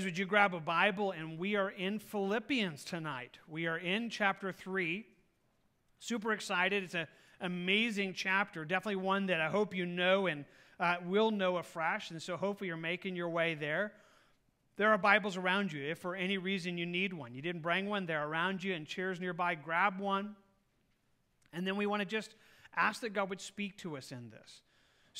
Guys, would you grab a Bible? And we are in Philippians tonight. We are in chapter 3. Super excited. It's an amazing chapter, definitely one that I hope you know and uh, will know afresh. And so hopefully you're making your way there. There are Bibles around you if for any reason you need one. You didn't bring one, they're around you and chairs nearby. Grab one. And then we want to just ask that God would speak to us in this.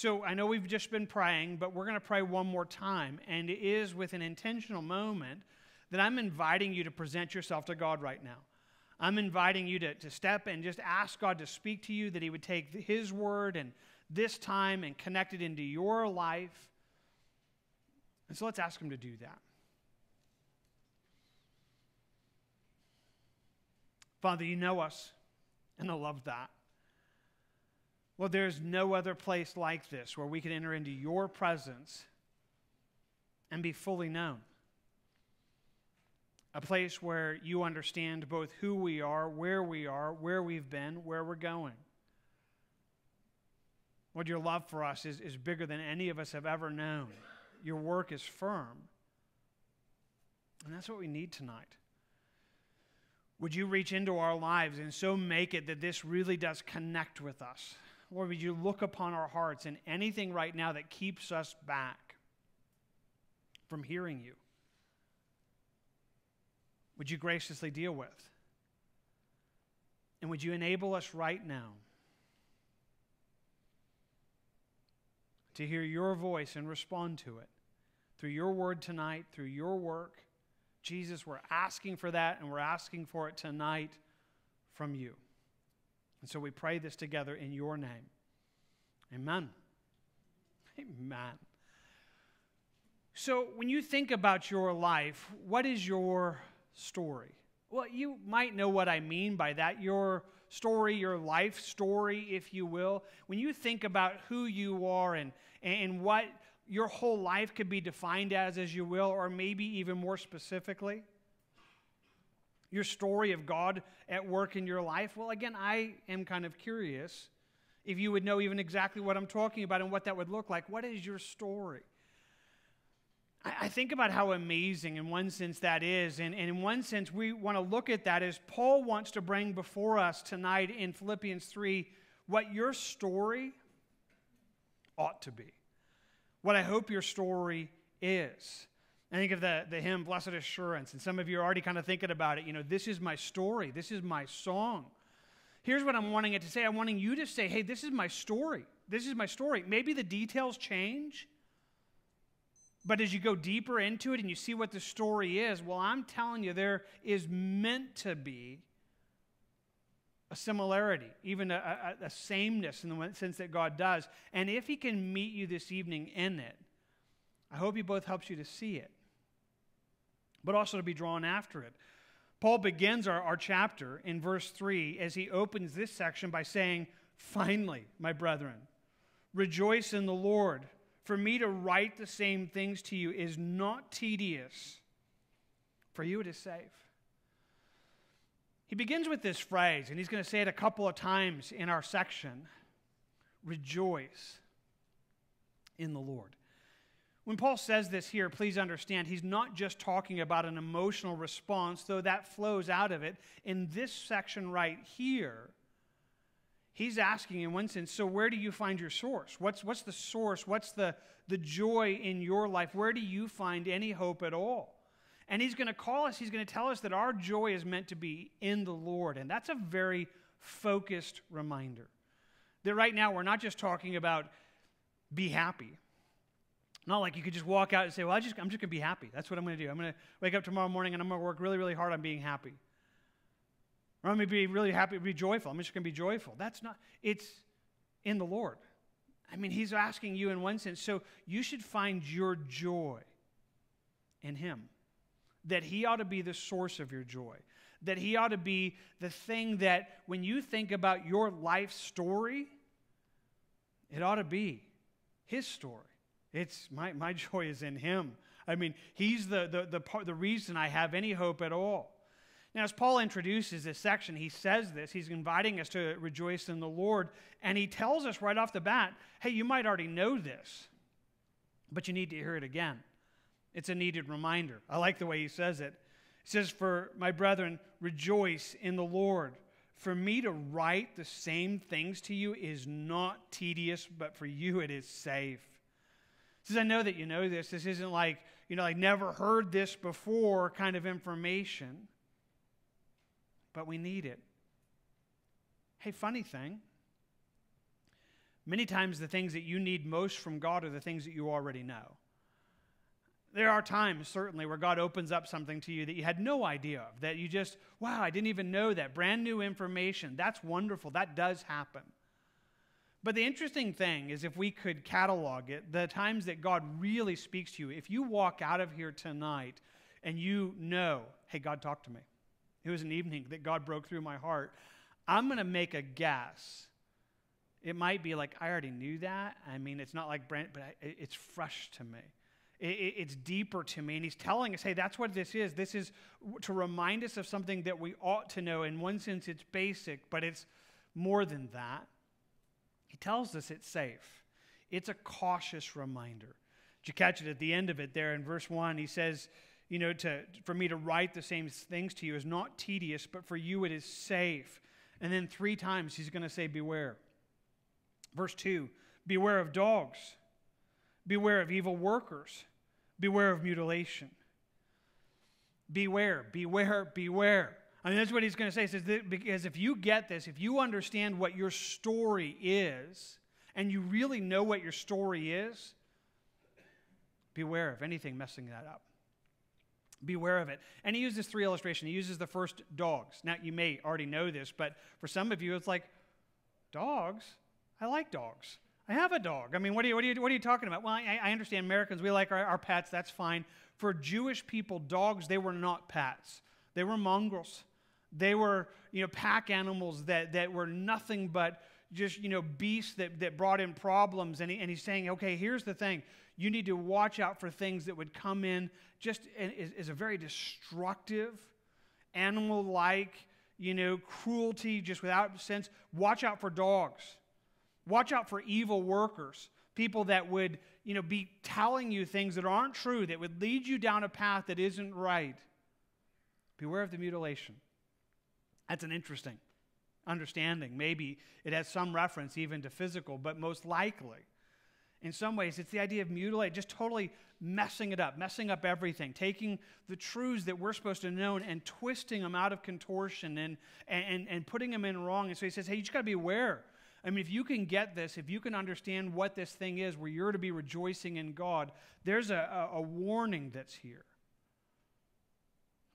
So I know we've just been praying, but we're going to pray one more time. And it is with an intentional moment that I'm inviting you to present yourself to God right now. I'm inviting you to, to step and just ask God to speak to you, that He would take His word and this time and connect it into your life. And so let's ask Him to do that. Father, you know us, and I love that. Well, there's no other place like this where we can enter into your presence and be fully known. A place where you understand both who we are, where we are, where we've been, where we're going. Lord, your love for us is, is bigger than any of us have ever known. Your work is firm. And that's what we need tonight. Would you reach into our lives and so make it that this really does connect with us? Lord, would you look upon our hearts and anything right now that keeps us back from hearing you? Would you graciously deal with? And would you enable us right now to hear your voice and respond to it through your word tonight, through your work? Jesus, we're asking for that, and we're asking for it tonight from you. And so we pray this together in your name. Amen. Amen. So, when you think about your life, what is your story? Well, you might know what I mean by that. Your story, your life story, if you will. When you think about who you are and, and what your whole life could be defined as, as you will, or maybe even more specifically, your story of God at work in your life? Well, again, I am kind of curious if you would know even exactly what I'm talking about and what that would look like. What is your story? I, think about how amazing, in one sense, that is. And, and in one sense, we want to look at that as Paul wants to bring before us tonight in Philippians 3 what your story ought to be. What I hope your story is. I think of the, the hymn, Blessed Assurance, and some of you are already kind of thinking about it. You know, this is my story, this is my song. Here's what I'm wanting it to say I'm wanting you to say, hey, this is my story. This is my story. Maybe the details change, but as you go deeper into it and you see what the story is, well, I'm telling you, there is meant to be a similarity, even a, a, a sameness in the sense that God does. And if He can meet you this evening in it, I hope He both helps you to see it but also to be drawn after it. Paul begins our, our chapter in verse 3 as he opens this section by saying, Finally, my brethren, rejoice in the Lord. For me to write the same things to you is not tedious, for you it is safe. He begins with this phrase, and he's going to say it a couple of times in our section rejoice in the Lord. When Paul says this here, please understand, he's not just talking about an emotional response, though that flows out of it. In this section right here, he's asking, in one sense, so where do you find your source? What's, what's the source? What's the, the joy in your life? Where do you find any hope at all? And he's going to call us, he's going to tell us that our joy is meant to be in the Lord. And that's a very focused reminder. That right now, we're not just talking about be happy. Not like you could just walk out and say, Well, I just, I'm just going to be happy. That's what I'm going to do. I'm going to wake up tomorrow morning and I'm going to work really, really hard on being happy. Or I'm going to be really happy, be joyful. I'm just going to be joyful. That's not, it's in the Lord. I mean, He's asking you in one sense. So you should find your joy in Him. That He ought to be the source of your joy. That He ought to be the thing that when you think about your life story, it ought to be His story. It's my, my joy is in him. I mean, he's the, the, the, part, the reason I have any hope at all. Now, as Paul introduces this section, he says this. He's inviting us to rejoice in the Lord. And he tells us right off the bat hey, you might already know this, but you need to hear it again. It's a needed reminder. I like the way he says it. He says, For my brethren, rejoice in the Lord. For me to write the same things to you is not tedious, but for you it is safe. Says, I know that you know this. This isn't like, you know, I never heard this before kind of information, but we need it. Hey, funny thing. Many times the things that you need most from God are the things that you already know. There are times, certainly, where God opens up something to you that you had no idea of, that you just, wow, I didn't even know that. Brand new information. That's wonderful. That does happen. But the interesting thing is, if we could catalog it, the times that God really speaks to you, if you walk out of here tonight and you know, hey, God talked to me, it was an evening that God broke through my heart, I'm going to make a guess. It might be like, I already knew that. I mean, it's not like Brent, but it's fresh to me it's deeper to me. And he's telling us, hey, that's what this is. This is to remind us of something that we ought to know. In one sense, it's basic, but it's more than that. He tells us it's safe, it's a cautious reminder. Did you catch it at the end of it there in verse 1? He says, you know, to, for me to write the same things to you is not tedious, but for you it is safe. And then three times he's going to say, Beware. Verse 2 Beware of dogs, beware of evil workers Beware of mutilation. Beware, beware, beware. I mean, that's what he's going to say. He says, because if you get this, if you understand what your story is, and you really know what your story is, beware of anything messing that up. Beware of it. And he uses three illustrations. He uses the first dogs. Now, you may already know this, but for some of you, it's like, dogs? I like dogs. I have a dog. I mean, what are you, what are you, what are you talking about? Well, I, I understand Americans, we like our, our pets, that's fine. For Jewish people, dogs, they were not pets, they were mongrels. They were, you know, pack animals that, that were nothing but just, you know, beasts that, that brought in problems. And, he, and he's saying, okay, here's the thing. You need to watch out for things that would come in just as, a very destructive, animal like, you know, cruelty, just without sense. Watch out for dogs. Watch out for evil workers, people that would, you know, be telling you things that aren't true, that would lead you down a path that isn't right. Beware of the mutilation. That's an interesting understanding. Maybe it has some reference even to physical, but most likely, in some ways, it's the idea of mutilate, just totally messing it up, messing up everything, taking the truths that we're supposed to know and twisting them out of contortion and, and, and putting them in wrong. And so he says, hey, you just got to be aware I mean, if you can get this, if you can understand what this thing is, where you're to be rejoicing in God, there's a, a, a warning that's here.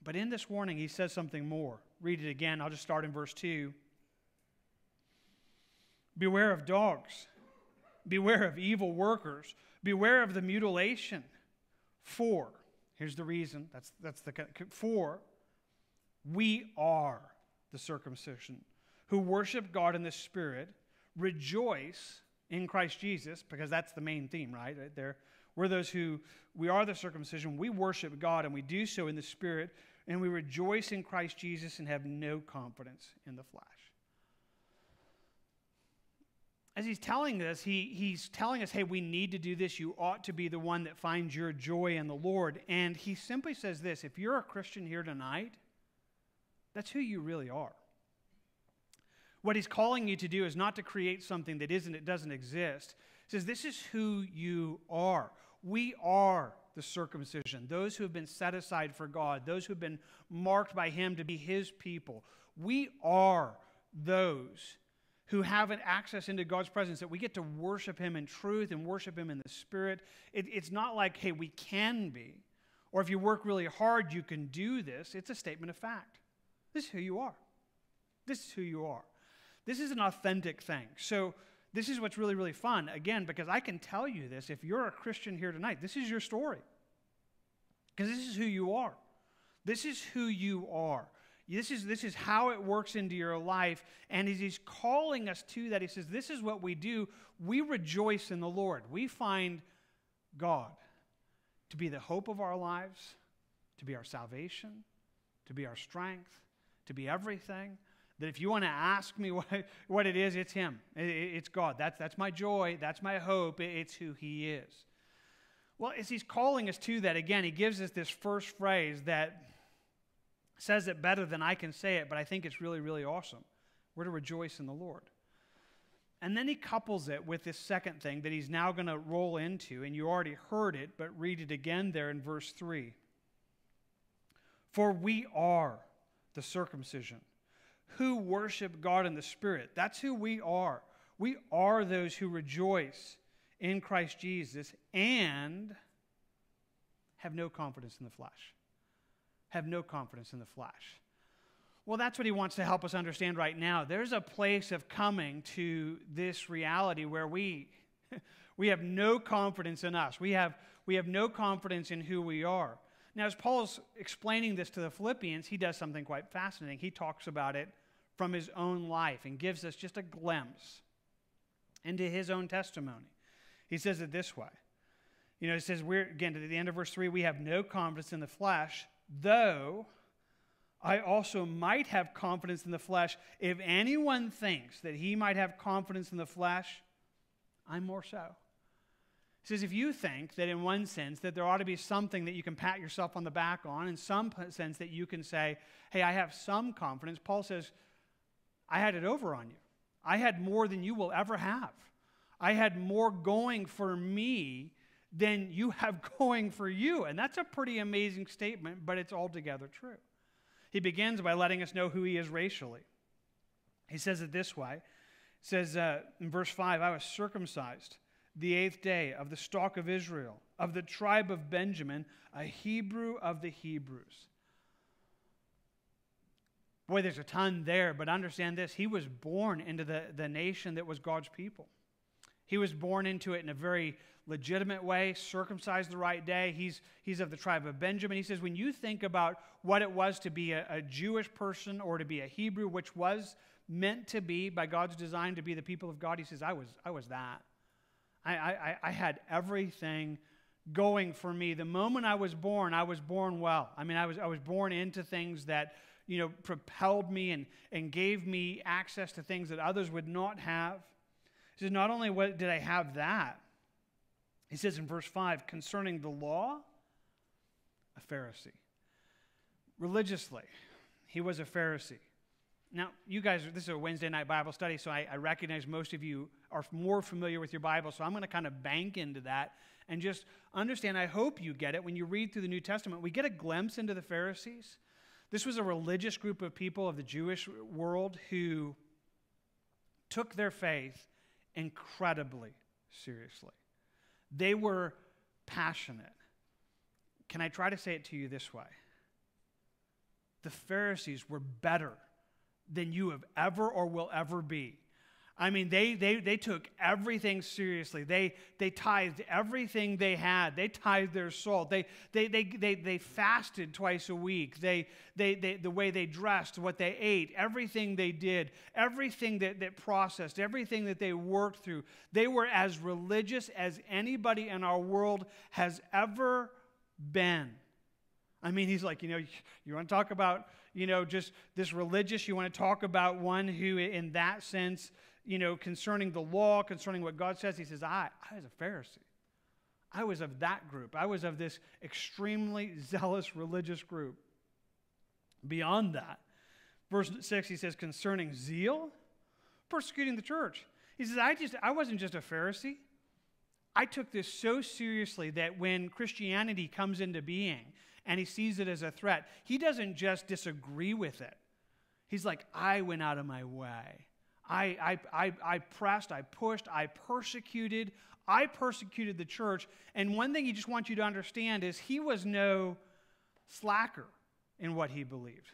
But in this warning, he says something more. Read it again. I'll just start in verse 2. Beware of dogs. Beware of evil workers. Beware of the mutilation. For, here's the reason. That's, that's the, for, we are the circumcision who worship God in the Spirit rejoice in Christ Jesus, because that's the main theme, right? right there. We're those who, we are the circumcision. We worship God, and we do so in the Spirit, and we rejoice in Christ Jesus and have no confidence in the flesh. As he's telling this, he, he's telling us, hey, we need to do this. You ought to be the one that finds your joy in the Lord. And he simply says this if you're a Christian here tonight, that's who you really are. What he's calling you to do is not to create something that isn't, it doesn't exist. He says, This is who you are. We are the circumcision, those who have been set aside for God, those who have been marked by him to be his people. We are those who have an access into God's presence, that we get to worship Him in truth and worship Him in the Spirit. It, it's not like, hey, we can be, or if you work really hard, you can do this. It's a statement of fact. This is who you are. This is who you are. This is an authentic thing. So, this is what's really, really fun, again, because I can tell you this. If you're a Christian here tonight, this is your story. Because this is who you are. This is who you are. This is, this is how it works into your life. And as he's calling us to that, he says, This is what we do. We rejoice in the Lord. We find God to be the hope of our lives, to be our salvation, to be our strength, to be everything. That if you want to ask me what, what it is, it's Him. It's God. That's, that's my joy. That's my hope. It's who He is. Well, as he's calling us to that, again, he gives us this first phrase that says it better than I can say it, but I think it's really, really awesome. We're to rejoice in the Lord. And then he couples it with this second thing that he's now going to roll into, and you already heard it, but read it again there in verse 3. For we are the circumcision who worship God in the Spirit. That's who we are. We are those who rejoice in Christ Jesus and have no confidence in the flesh. Have no confidence in the flesh. Well, that's what he wants to help us understand right now. There's a place of coming to this reality where we, we have no confidence in us. We have, we have no confidence in who we are. Now, as Paul's explaining this to the Philippians, he does something quite fascinating. He talks about it from his own life and gives us just a glimpse into his own testimony. He says it this way. You know, he says, we're, again, at the end of verse 3, we have no confidence in the flesh, though I also might have confidence in the flesh. If anyone thinks that he might have confidence in the flesh, I'm more so. He says, if you think that in one sense that there ought to be something that you can pat yourself on the back on, in some sense that you can say, hey, I have some confidence, Paul says, I had it over on you. I had more than you will ever have. I had more going for me than you have going for you. And that's a pretty amazing statement, but it's altogether true. He begins by letting us know who he is racially. He says it this way. He says uh, in verse 5 I was circumcised the eighth day of the stock of Israel, of the tribe of Benjamin, a Hebrew of the Hebrews. Boy, there's a ton there, but understand this. He was born into the, the nation that was God's people. He was born into it in a very legitimate way, circumcised the right day. He's, he's of the tribe of Benjamin. He says, when you think about what it was to be a, a Jewish person or to be a Hebrew, which was meant to be by God's design to be the people of God, he says, I was, I was that. I, I, I had everything going for me. The moment I was born, I was born well. I mean, I was, I was born into things that, you know, propelled me and, and gave me access to things that others would not have. He says, not only what, did I have that, he says in verse 5 concerning the law, a Pharisee. Religiously, he was a Pharisee. Now, you guys, this is a Wednesday night Bible study, so I, I recognize most of you are more familiar with your Bible, so I'm going to kind of bank into that and just understand. I hope you get it. When you read through the New Testament, we get a glimpse into the Pharisees. This was a religious group of people of the Jewish world who took their faith incredibly seriously. They were passionate. Can I try to say it to you this way? The Pharisees were better than you have ever or will ever be I mean, they, they, they took everything seriously. They, they tithed everything they had. They tithed their soul. They, they, they, they, they fasted twice a week. They, they, they, the way they dressed, what they ate, everything they did, everything that, that processed, everything that they worked through. They were as religious as anybody in our world has ever been. I mean, he's like, you know, you want to talk about, you know, just this religious, you want to talk about one who, in that sense, you know, concerning the law, concerning what God says, he says, I, I was a Pharisee. I was of that group. I was of this extremely zealous religious group. Beyond that, verse 6, he says, concerning zeal, persecuting the church. He says, I just I wasn't just a Pharisee. I took this so seriously that when Christianity comes into being and he sees it as a threat, he doesn't just disagree with it. He's like, I went out of my way. I, I, I, I pressed, I pushed, I persecuted, I persecuted the church. And one thing he just wants you to understand is he was no slacker in what he believed.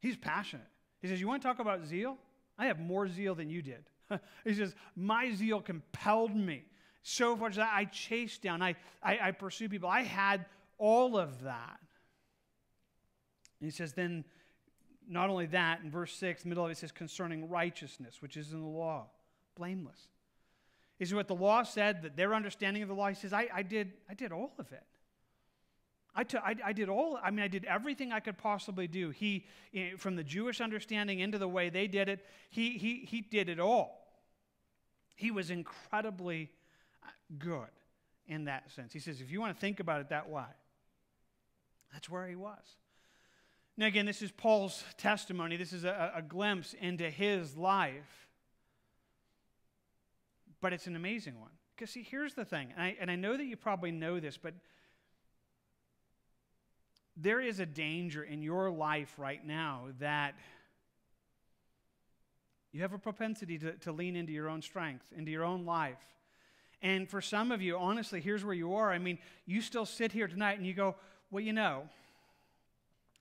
He's passionate. He says, You want to talk about zeal? I have more zeal than you did. he says, My zeal compelled me so much that I chased down, I, I, I pursued people. I had all of that. And he says, Then not only that, in verse 6, middle of it says concerning righteousness, which is in the law, blameless. Is what the law said that their understanding of the law, he says, I, I, did, I did all of it. I, t- I, I did all, I mean, I did everything I could possibly do. He, eh, from the Jewish understanding into the way they did it, he, he, he did it all. He was incredibly uh, good in that sense. He says, if you want to think about it that way, that's where he was. Now, again, this is Paul's testimony. This is a, a glimpse into his life. But it's an amazing one. Because, see, here's the thing, and I, and I know that you probably know this, but there is a danger in your life right now that you have a propensity to, to lean into your own strength, into your own life. And for some of you, honestly, here's where you are. I mean, you still sit here tonight and you go, well, you know,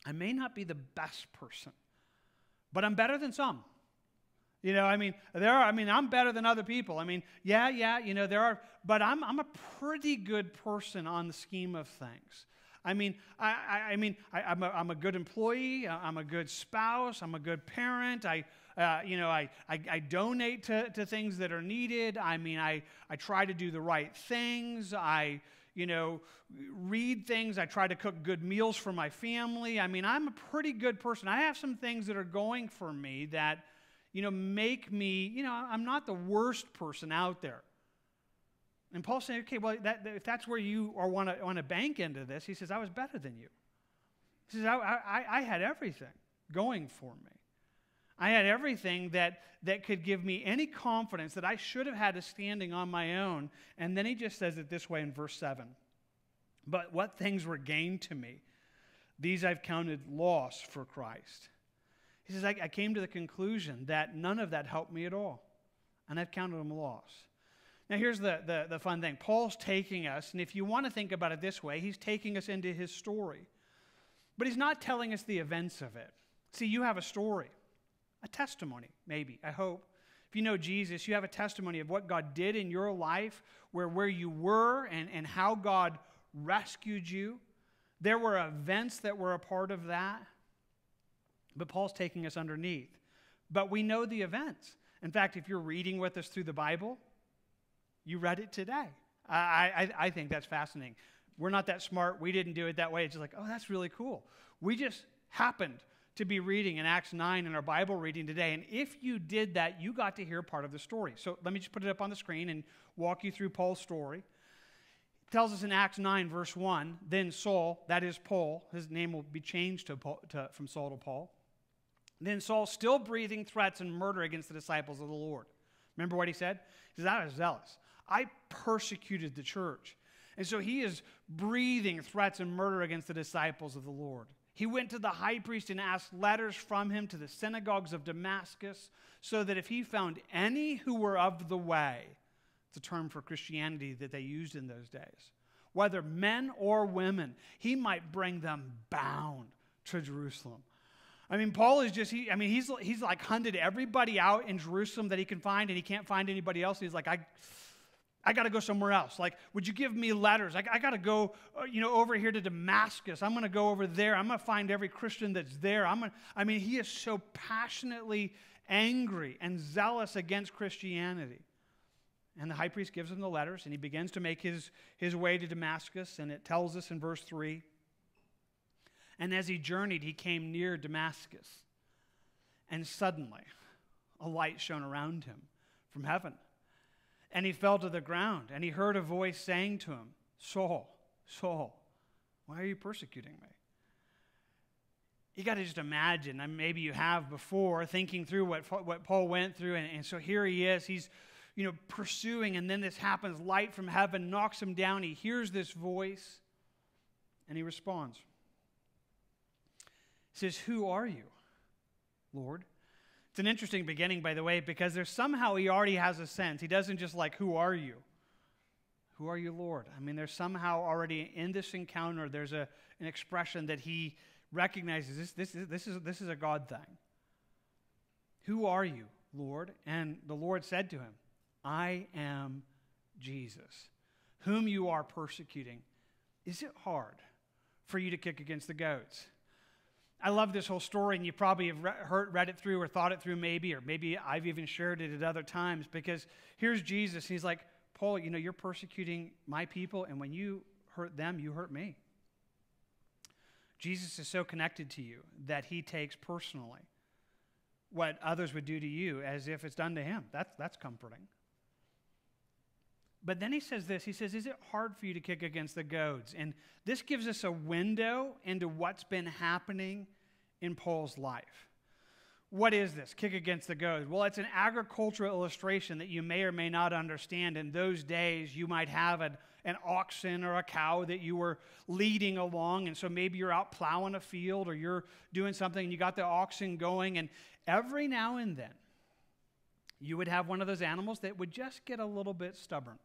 I may not be the best person, but I'm better than some. You know, I mean, there are, I mean, I'm better than other people. I mean, yeah, yeah, you know, there are, but I'm, I'm a pretty good person on the scheme of things. I mean, I, I, I mean, I, am a, I'm a good employee. I'm a good spouse. I'm a good parent. I, uh, you know, I, I, I, donate to, to things that are needed. I mean, I, I try to do the right things. I, you know, read things. I try to cook good meals for my family. I mean, I'm a pretty good person. I have some things that are going for me that, you know, make me, you know, I'm not the worst person out there. And Paul's saying, okay, well, that, if that's where you are want to want to bank into this, he says, I was better than you. He says, I, I, I had everything going for me. I had everything that, that could give me any confidence that I should have had a standing on my own. And then he just says it this way in verse 7 But what things were gained to me, these I've counted loss for Christ. He says, I, I came to the conclusion that none of that helped me at all, and I've counted them loss. Now, here's the, the, the fun thing Paul's taking us, and if you want to think about it this way, he's taking us into his story. But he's not telling us the events of it. See, you have a story a testimony, maybe, I hope. If you know Jesus, you have a testimony of what God did in your life, where, where you were, and, and how God rescued you. There were events that were a part of that. But Paul's taking us underneath. But we know the events. In fact, if you're reading with us through the Bible, you read it today. I, I, I think that's fascinating. We're not that smart. We didn't do it that way. It's just like, oh, that's really cool. We just happened to be reading in Acts 9 in our Bible reading today. And if you did that, you got to hear part of the story. So let me just put it up on the screen and walk you through Paul's story. It tells us in Acts 9, verse 1 Then Saul, that is Paul, his name will be changed to, to, from Saul to Paul. Then Saul, still breathing threats and murder against the disciples of the Lord. Remember what he said? He says, I was zealous. I persecuted the church. And so he is breathing threats and murder against the disciples of the Lord. He went to the high priest and asked letters from him to the synagogues of Damascus, so that if he found any who were of the way, it's a term for Christianity that they used in those days, whether men or women, he might bring them bound to Jerusalem. I mean, Paul is just, he, I mean, he's, he's like hunted everybody out in Jerusalem that he can find, and he can't find anybody else. He's like, I, I got to go somewhere else. Like, would you give me letters? I, I got to go, uh, you know, over here to Damascus. I'm going to go over there. I'm going to find every Christian that's there. I'm gonna, I mean, he is so passionately angry and zealous against Christianity. And the high priest gives him the letters, and he begins to make his, his way to Damascus. And it tells us in verse 3 And as he journeyed, he came near Damascus. And suddenly, a light shone around him from heaven. And he fell to the ground, and he heard a voice saying to him, Saul, Saul, why are you persecuting me? You got to just imagine, and maybe you have before, thinking through what, what Paul went through. And, and so here he is. He's, you know, pursuing, and then this happens. Light from heaven knocks him down. He hears this voice, and he responds. He says, Who are you, Lord? It's an interesting beginning, by the way, because there's somehow he already has a sense. He doesn't just like, Who are you? Who are you, Lord? I mean, there's somehow already in this encounter, there's a, an expression that he recognizes this, this, this, is, this is a God thing. Who are you, Lord? And the Lord said to him, I am Jesus, whom you are persecuting. Is it hard for you to kick against the goads? I love this whole story, and you probably have heard, read it through or thought it through, maybe, or maybe I've even shared it at other times because here's Jesus. He's like, Paul, you know, you're persecuting my people, and when you hurt them, you hurt me. Jesus is so connected to you that he takes personally what others would do to you as if it's done to him. That's, that's comforting. But then he says this He says, Is it hard for you to kick against the goads? And this gives us a window into what's been happening in Paul's life. What is this? Kick against the goads. Well, it's an agricultural illustration that you may or may not understand. In those days, you might have an, an oxen or a cow that you were leading along. And so maybe you're out plowing a field or you're doing something and you got the oxen going. And every now and then, you would have one of those animals that would just get a little bit stubborn.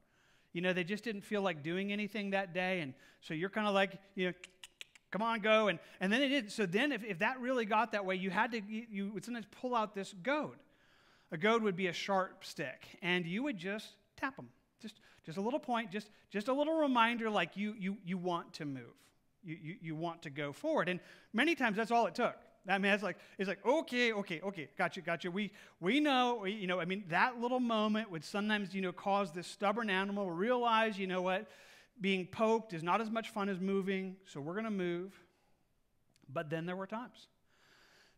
You know, they just didn't feel like doing anything that day. And so you're kind of like, you know, come on, go. And, and then it did. So then, if, if that really got that way, you had to, you, you would sometimes pull out this goad. A goad would be a sharp stick, and you would just tap them. Just, just a little point, just, just a little reminder like you, you, you want to move. You, you, you want to go forward. And many times that's all it took. I mean, it's like, it's like, okay, okay, okay, gotcha, gotcha. We, we know, you know, I mean, that little moment would sometimes, you know, cause this stubborn animal to realize, you know what, being poked is not as much fun as moving, so we're going to move. But then there were times.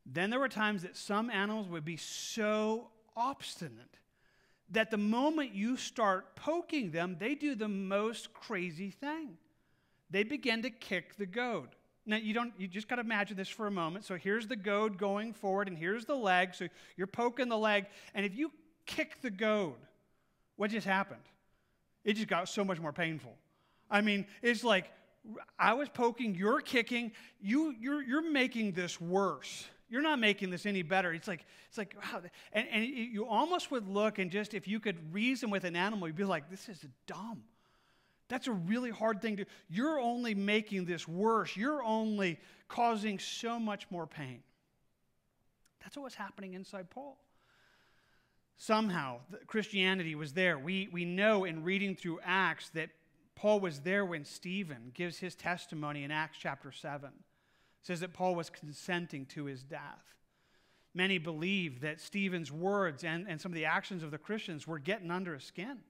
Then there were times that some animals would be so obstinate that the moment you start poking them, they do the most crazy thing. They begin to kick the goad. Now you don't you just got to imagine this for a moment. So here's the goad going forward and here's the leg. So you're poking the leg and if you kick the goad, what just happened? It just got so much more painful. I mean, it's like I was poking, you're kicking, you, you're, you're making this worse. You're not making this any better. It's like, it's like, wow. And, and you almost would look and just, if you could reason with an animal, you'd be like, this is dumb. That's a really hard thing to You're only making this worse. You're only causing so much more pain. That's what was happening inside Paul. Somehow, Christianity was there. We, we know in reading through Acts that Paul was there when Stephen gives his testimony in Acts chapter 7. It says that Paul was consenting to his death. Many believe that Stephen's words and, and some of the actions of the Christians were getting under his skin.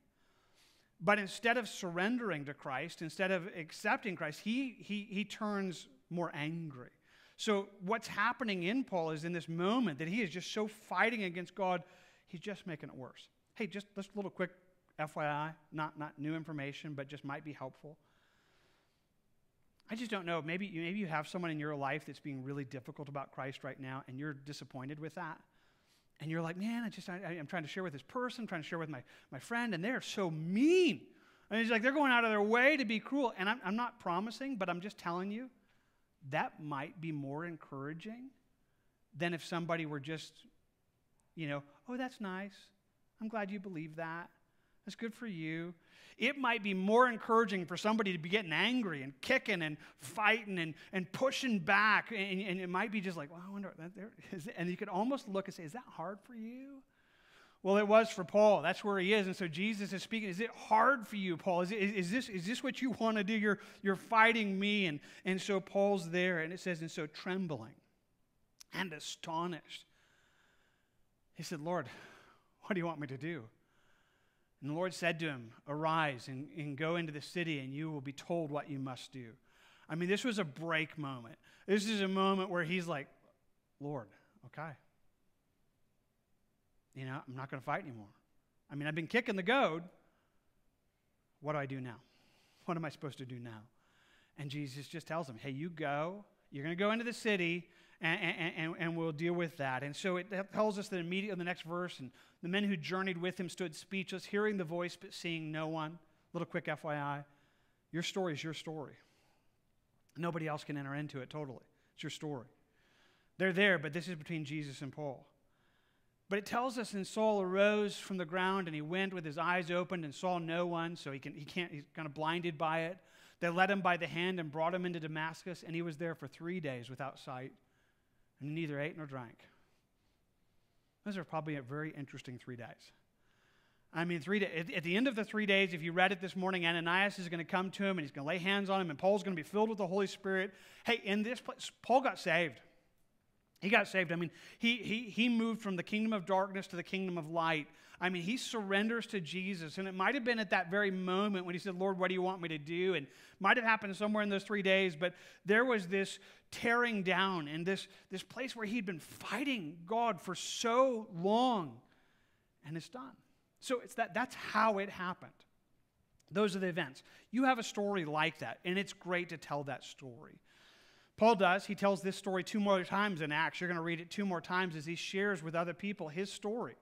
But instead of surrendering to Christ, instead of accepting Christ, he, he, he turns more angry. So, what's happening in Paul is in this moment that he is just so fighting against God, he's just making it worse. Hey, just this little quick FYI, not, not new information, but just might be helpful. I just don't know. Maybe, maybe you have someone in your life that's being really difficult about Christ right now, and you're disappointed with that. And you're like, man, I just, I, am trying to share with this person, I'm trying to share with my, my friend, and they're so mean. And it's like they're going out of their way to be cruel. And I'm, I'm not promising, but I'm just telling you, that might be more encouraging than if somebody were just, you know, oh, that's nice. I'm glad you believe that. That's good for you. It might be more encouraging for somebody to be getting angry and kicking and fighting and, and pushing back. And, and it might be just like, well, I wonder, there is and you could almost look and say, is that hard for you? Well, it was for Paul. That's where he is. And so Jesus is speaking. Is it hard for you, Paul? Is, it, is this, is this what you want to do? You're, you're fighting me. And, and so Paul's there. And it says, and so trembling and astonished. He said, Lord, what do you want me to do? And the Lord said to him, Arise and, and go into the city, and you will be told what you must do. I mean, this was a break moment. This is a moment where he's like, Lord, okay. You know, I'm not going to fight anymore. I mean, I've been kicking the goad. What do I do now? What am I supposed to do now? And Jesus just tells him, Hey, you go. You're going to go into the city, and, and, and, we'll deal with that. And so it tells us that immediately in the next verse, and the men who journeyed with him stood speechless, hearing the voice but seeing no one. Little quick FYI your story is your story. Nobody else can enter into it totally. It's your story. They're there, but this is between Jesus and Paul. But it tells us, and Saul arose from the ground and he went with his eyes opened and saw no one, so he, can, he can't, he's kind of blinded by it. They led him by the hand and brought him into Damascus, and he was there for three days without sight, and neither ate nor drank. Those are probably a very interesting three days. I mean, three. At the end of the three days, if you read it this morning, Ananias is going to come to him and he's going to lay hands on him, and Paul's going to be filled with the Holy Spirit. Hey, in this place, Paul got saved. He got saved. I mean, he, he, he moved from the kingdom of darkness to the kingdom of light. I mean, he surrenders to Jesus. And it might have been at that very moment when he said, Lord, what do you want me to do? And might have happened somewhere in those three days, but there was this tearing down and this, this place where he'd been fighting God for so long. And it's done. So it's that, that's how it happened. Those are the events. You have a story like that, and it's great to tell that story. Paul does. He tells this story two more times in Acts. You're going to read it two more times as he shares with other people his story,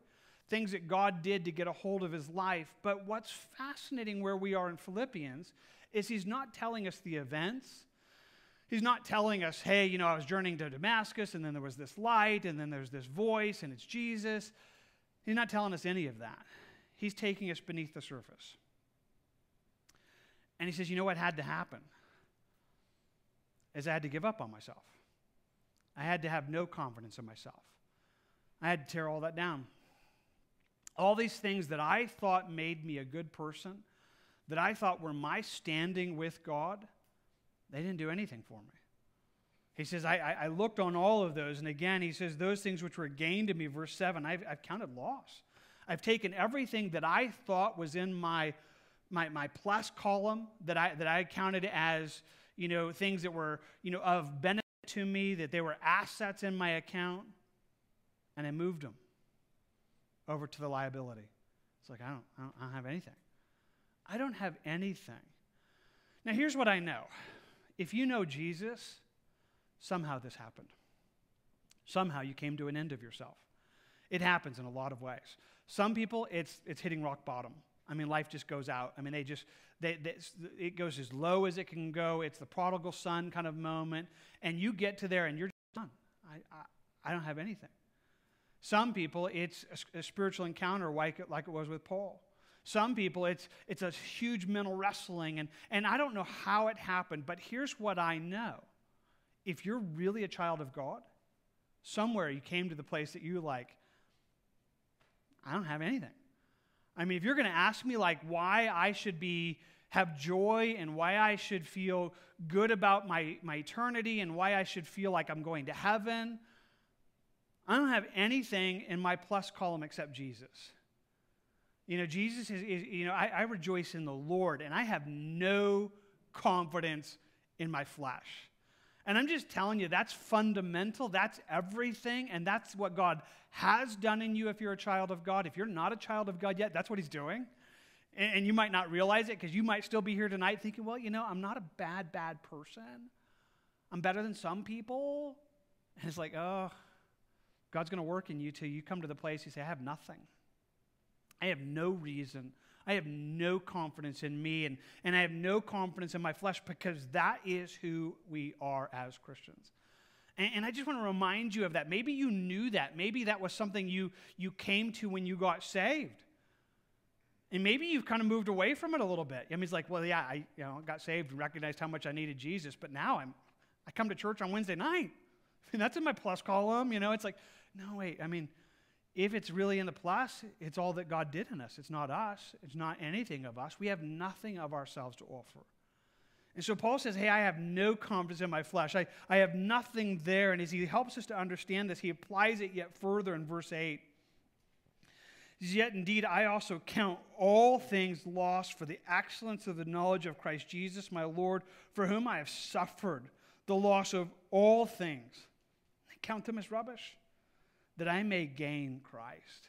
things that God did to get a hold of his life. But what's fascinating where we are in Philippians is he's not telling us the events. He's not telling us, hey, you know, I was journeying to Damascus, and then there was this light, and then there's this voice, and it's Jesus. He's not telling us any of that. He's taking us beneath the surface. And he says, you know what had to happen? Is I had to give up on myself. I had to have no confidence in myself. I had to tear all that down. All these things that I thought made me a good person, that I thought were my standing with God, they didn't do anything for me. He says, I, I, looked on all of those. And again, he says, those things which were gained to me, verse 7, I've, I've counted loss. I've taken everything that I thought was in my, my, my plus column that I, that I counted as, you know, things that were, you know, of benefit to me, that they were assets in my account, and I moved them over to the liability. It's like, I don't, I don't, I don't have anything. I don't have anything. Now, here's what I know if you know Jesus, somehow this happened. Somehow you came to an end of yourself. It happens in a lot of ways. Some people, it's, it's hitting rock bottom. I mean, life just goes out. I mean, they just, they, they, it goes as low as it can go. It's the prodigal son kind of moment. And you get to there and you're done. I, I, I don't have anything. Some people, it's a, a spiritual encounter like it, like it was with Paul. Some people, it's, it's a huge mental wrestling. And, and I don't know how it happened, but here's what I know. If you're really a child of God, somewhere you came to the place that you like, I don't have anything. I mean, if you're going to ask me like why I should be have joy and why I should feel good about my, my eternity and why I should feel like I'm going to heaven, I don't have anything in my plus column except Jesus. You know, Jesus is, is you know, I, I rejoice in the Lord and I have no confidence in my flesh. And I'm just telling you, that's fundamental. That's everything. And that's what God has done in you if you're a child of God. If you're not a child of God yet, that's what He's doing. And, you might not realize it because you might still be here tonight thinking, well, you know, I'm not a bad, bad person. I'm better than some people. And it's like, oh, God's going to work in you till you come to the place you say, I have nothing. I have no reason I have no confidence in me and, and I have no confidence in my flesh because that is who we are as Christians. And, and I just want to remind you of that. Maybe you knew that. Maybe that was something you, you came to when you got saved. And maybe you've kind of moved away from it a little bit. I mean, it's like, well, yeah, I you know, got saved and recognized how much I needed Jesus, but now I'm, I come to church on Wednesday night. Mean, that's in my plus column, you know. It's like, no, wait, I mean, if it's really in the plus, it's all that God did in us. It's not us, it's not anything of us. We have nothing of ourselves to offer. And so Paul says, Hey, I have no confidence in my flesh. I, I have nothing there. And as he helps us to understand this, he applies it yet further in verse 8. Yet indeed, I also count all things lost for the excellence of the knowledge of Christ Jesus, my Lord, for whom I have suffered the loss of all things. I count them as rubbish that I may gain Christ.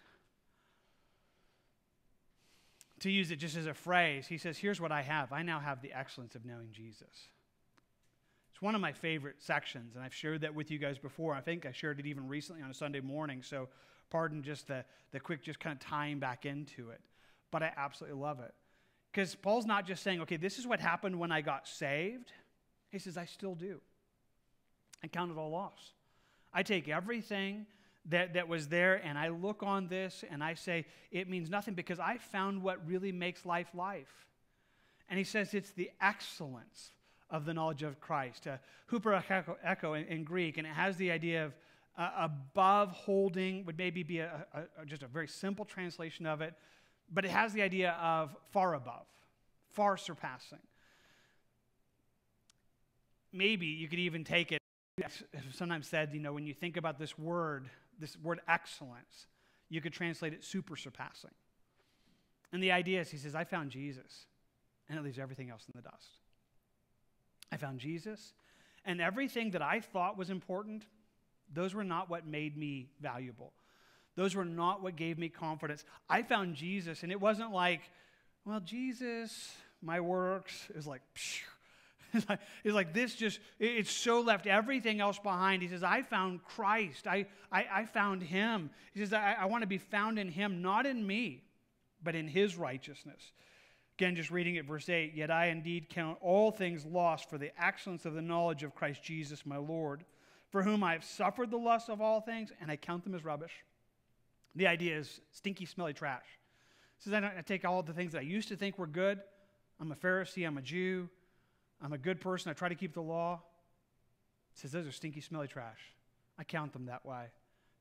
To use it just as a phrase, he says, Here's what I have. I now have the excellence of knowing Jesus. It's one of my favorite sections, and I've shared that with you guys before. I think I shared it even recently on a Sunday morning, so pardon just the, the quick, just kind of tying back into it. But I absolutely love it. Because Paul's not just saying, okay, this is what happened when I got saved. He says, I still do. I count it all loss. I take everything that, that was there, and I look on this and I say, it means nothing because I found what really makes life life. And he says it's the excellence of the knowledge of Christ. Uh, echo in, in, Greek, and it has the idea of uh, above holding, would maybe be a, a, a, just a very simple translation of it, but it has the idea of far above, far surpassing. Maybe you could even take it, sometimes said, you know, when you think about this word, this word excellence, you could translate it super surpassing. And the idea is, he says, I found Jesus, and it leaves everything else in the dust. I found Jesus, and everything that I thought was important, those were not what made me valuable. Those were not what gave me confidence. I found Jesus, and it wasn't like, well, Jesus, my works. is like, it's like, it's like this just, it's so left everything else behind. He says, I found Christ. I, I, I found him. He says, I, I want to be found in him, not in me, but in his righteousness. Again, just reading it, verse 8 Yet I indeed count all things lost for the excellence of the knowledge of Christ Jesus my Lord, for whom I have suffered the lust of all things, and I count them as rubbish. The idea is stinky, smelly trash. He says, I, I take all the things that I used to think were good. I'm a Pharisee, I'm a Jew, I'm a good person, I try to keep the law. He says, Those are stinky, smelly trash. I count them that way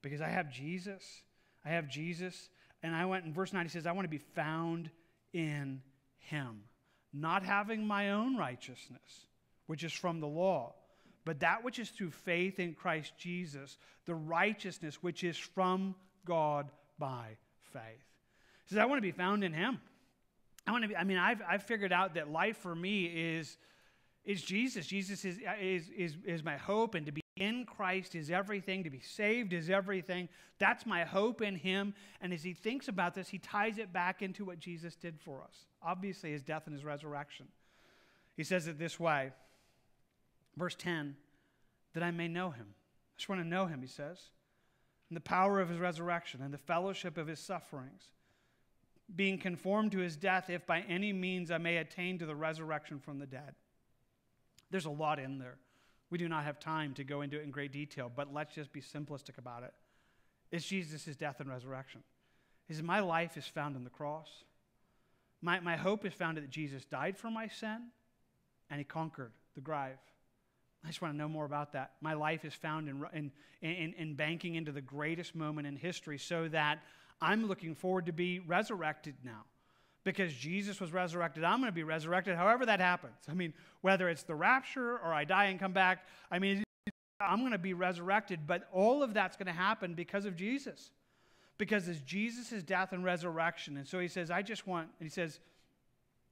because I have Jesus. I have Jesus. And I went in verse 9, he says, I want to be found in him, not having my own righteousness, which is from the law, but that which is through faith in Christ Jesus, the righteousness which is from God by faith. He says, I want to be found in him. I want to be, I mean, I've, I've figured out that life for me is, is Jesus. Jesus is, is, is, is my hope, and to be in Christ is everything. To be saved is everything. That's my hope in Him. And as he thinks about this, he ties it back into what Jesus did for us. Obviously, his death and his resurrection. He says it this way Verse 10 that I may know Him. I just want to know Him, he says. And the power of his resurrection and the fellowship of his sufferings, being conformed to his death, if by any means I may attain to the resurrection from the dead. There's a lot in there. We do not have time to go into it in great detail, but let's just be simplistic about it. It's Jesus' death and resurrection. He says, My life is found in the cross. My, my hope is found that Jesus died for my sin and he conquered the grave. I just want to know more about that. My life is found in, in, in, in banking into the greatest moment in history so that I'm looking forward to be resurrected now because Jesus was resurrected. I'm going to be resurrected however that happens. I mean, whether it's the rapture or I die and come back, I mean, I'm going to be resurrected, but all of that's going to happen because of Jesus. Because it's Jesus' death and resurrection. And so he says, I just want, he says,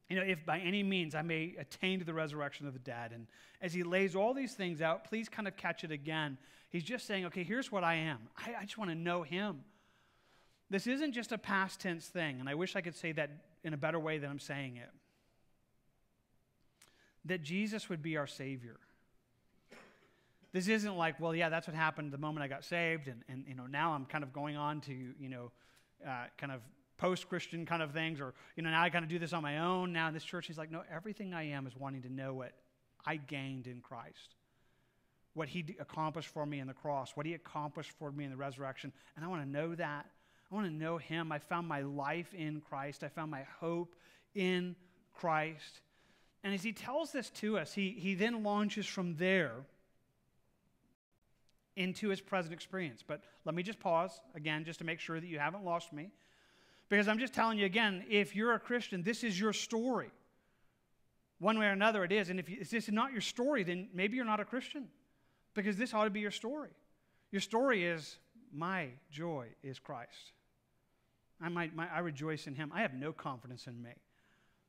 you know, if by any means I may attain to the resurrection of the dead. And as he lays all these things out, please kind of catch it again. He's just saying, okay, here's what I am. I, I just want to know him. This isn't just a past tense thing, and I wish I could say that in a better way than I'm saying it. That Jesus would be our Savior. This isn't like, well, yeah, that's what happened the moment I got saved, and, and you know, now I'm kind of going on to, you know, uh, kind of post-Christian kind of things, or, you know, now I kind of do this on my own. Now in this church, he's like, no, everything I am is wanting to know what I gained in Christ what he accomplished for me in the cross, what he accomplished for me in the resurrection. And I want to know that. I want to know Him. I found my life in Christ. I found my hope in Christ. And as He tells this to us, He, he then launches from there into His present experience. But let me just pause again, just to make sure that you haven't lost me. Because I'm just telling you again, if you're a Christian, this is your story. One way or another, it is. And if, you, if this is not your story, then maybe you're not a Christian. Because this ought to be your story. Your story is, my joy is Christ. I, might, my, I rejoice in him. I have no confidence in me.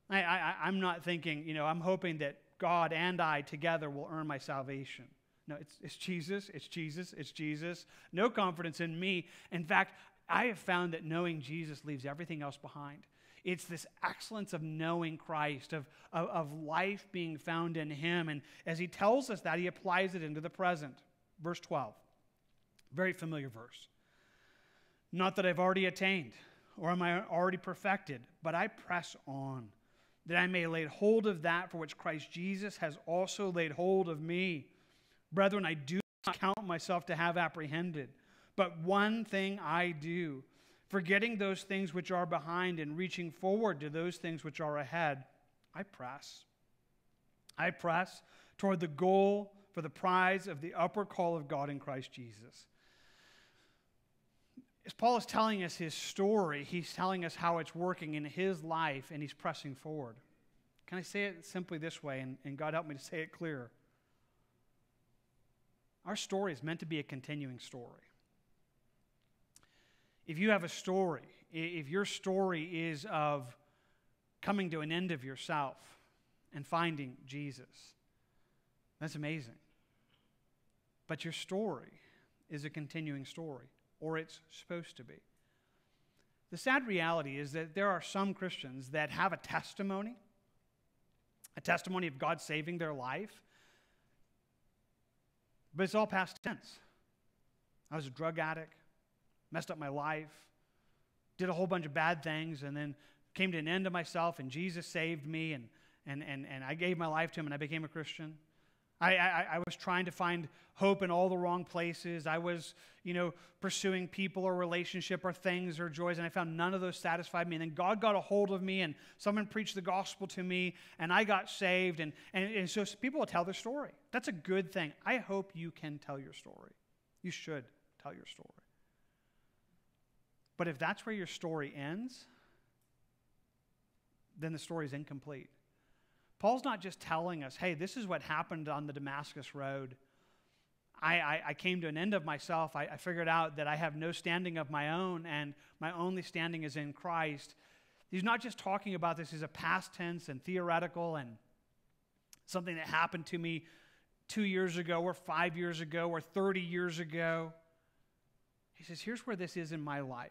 I, I, I'm not thinking, you know, I'm hoping that God and I together will earn my salvation. No, it's, it's Jesus, it's Jesus, it's Jesus. No confidence in me. In fact, I have found that knowing Jesus leaves everything else behind. It's this excellence of knowing Christ, of, of, of, life being found in Him. And as He tells us that, He applies it into the present. Verse 12, very familiar verse. Not that I've already attained or am I already perfected? But I press on, that I may lay hold of that for which Christ Jesus has also laid hold of me. Brethren, I do not count myself to have apprehended, but one thing I do, forgetting those things which are behind and reaching forward to those things which are ahead, I press. I press toward the goal for the prize of the upward call of God in Christ Jesus as Paul is telling us his story, he's telling us how it's working in his life and he's pressing forward. Can I say it simply this way, and, and God help me to say it clear? Our story is meant to be a continuing story. If you have a story, if your story is of coming to an end of yourself and finding Jesus, that's amazing. But your story is a continuing story or it's supposed to be. The sad reality is that there are some Christians that have a testimony, a testimony of God saving their life. But it's all past tense. I was a drug addict, messed up my life, did a whole bunch of bad things, and then came to an end of myself, and Jesus saved me, and, and, and, and I gave my life to him, and I became a Christian. I, I, I, was trying to find hope in all the wrong places. I was, you know, pursuing people or relationship or things or joys, and I found none of those satisfied me. And then God got a hold of me, and someone preached the gospel to me, and I got saved. And, and, and so people will tell their story. That's a good thing. I hope you can tell your story. You should tell your story. But if that's where your story ends, then the story is incomplete. Paul's not just telling us, hey, this is what happened on the Damascus Road. I, I, I came to an end of myself. I, I figured out that I have no standing of my own, and my only standing is in Christ. He's not just talking about this as a past tense and theoretical and something that happened to me two years ago, or five years ago, or 30 years ago. He says, here's where this is in my life.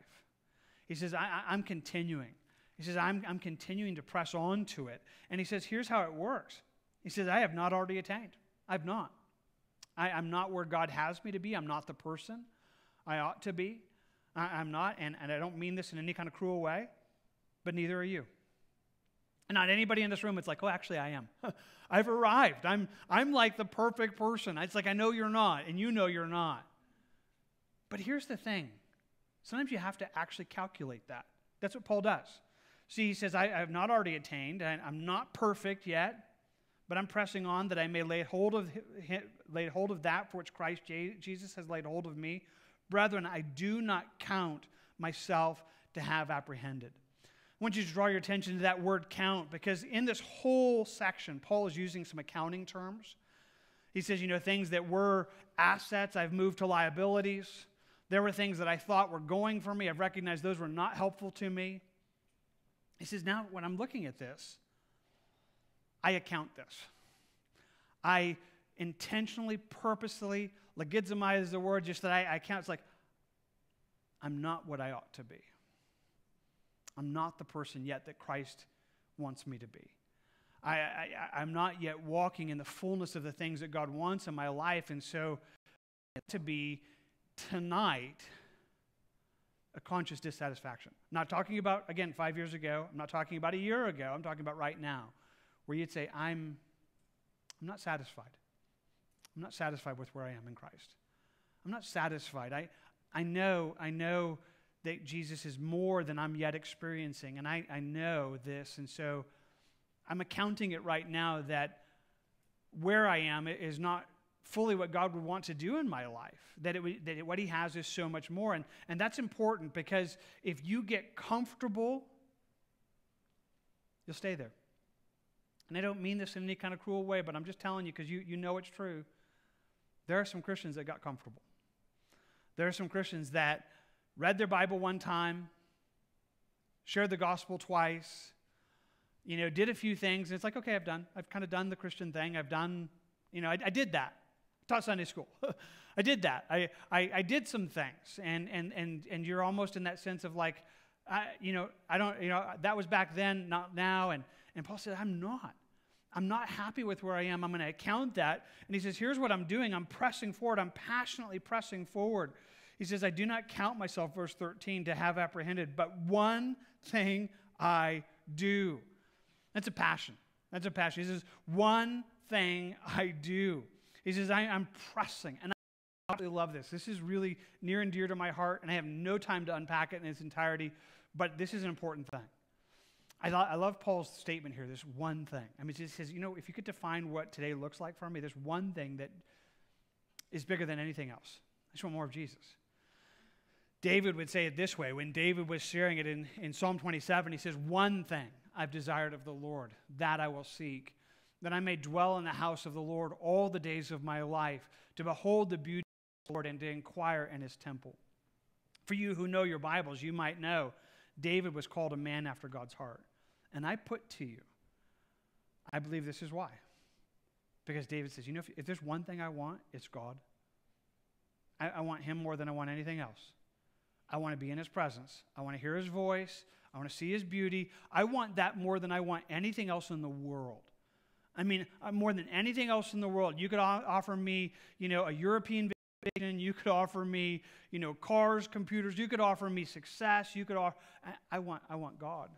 He says, I, I'm continuing. He says, I'm, I'm continuing to press on to it. And he says, here's how it works. He says, I have not already attained. I've not. I, am not where God has me to be. I'm not the person I ought to be. I, am not, and, and I don't mean this in any kind of cruel way, but neither are you. And not anybody in this room, it's like, oh, actually, I am. I've arrived. I'm, I'm like the perfect person. It's like, I know you're not, and you know you're not. But here's the thing sometimes you have to actually calculate that. That's what Paul does. See, he says, I, I have not already attained, and I'm not perfect yet, but I'm pressing on that I may lay hold of, lay hold of that for which Christ Jesus has laid hold of me. Brethren, I do not count myself to have apprehended. I want you to draw your attention to that word count because in this whole section, Paul is using some accounting terms. He says, you know, things that were assets, I've moved to liabilities. There were things that I thought were going for me. I've recognized those were not helpful to me. He says, Now, when I'm looking at this, I account this. I intentionally, purposely, legitimize the word, just that I, I count. It's like, I'm not what I ought to be. I'm not the person yet that Christ wants me to be. I, I, I'm not yet walking in the fullness of the things that God wants in my life. And so, to be tonight, a conscious dissatisfaction. I'm not talking about, again, five years ago. I'm not talking about a year ago. I'm talking about right now, where you'd say, I'm, I'm not satisfied. I'm not satisfied with where I am in Christ. I'm not satisfied. I, I know, I know that Jesus is more than I'm yet experiencing, and I, I know this, and so I'm accounting it right now that where I am is not fully what God would want to do in my life, that, it, that it, what He has is so much more. And, and that's important because if you get comfortable, you'll stay there. And I don't mean this in any kind of cruel way, but I'm just telling you because you, you know it's true. There are some Christians that got comfortable. There are some Christians that read their Bible one time, shared the gospel twice, you know, did a few things, and it's like, okay, I've done. I've kind of done the Christian thing. I've done, you know, I, I did that taught Sunday school. I did that. I, I, I, did some things. And, and, and, and you're almost in that sense of like, I, you know, I don't, you know, that was back then, not now. And, and Paul said, I'm not. I'm not happy with where I am. I'm going to account that. And he says, Here's what I'm doing. I'm pressing forward. I'm passionately pressing forward. He says, I do not count myself, verse 13, to have apprehended, but one thing I do. That's a passion. That's a passion. He says, One thing I do. He says, I, am pressing. And I absolutely love this. This is really near and dear to my heart, and I have no time to unpack it in its entirety, but this is an important thing. I, lo- I love Paul's statement here, this one thing. I mean, he says, you know, if you could define what today looks like for me, there's one thing that is bigger than anything else. I just want more of Jesus. David would say it this way when David was sharing it in, in Psalm 27, he says, One thing I've desired of the Lord, that I will seek, that I may dwell in the house of the Lord all the days of my life, to behold the beauty of the Lord and to inquire in his temple. For you who know your Bibles, you might know David was called a man after God's heart. And I put to you, I believe this is why. Because David says, you know, if, if there's one thing I want, it's God. I, I want him more than I want anything else. I want to be in his presence. I want to hear his voice. I want to see his beauty. I want that more than I want anything else in the world. I mean, uh, more than anything else in the world, you could offer me, you know, a European vacation. You could offer me, you know, cars, computers. You could offer me success. You could offer. I, want, I want God.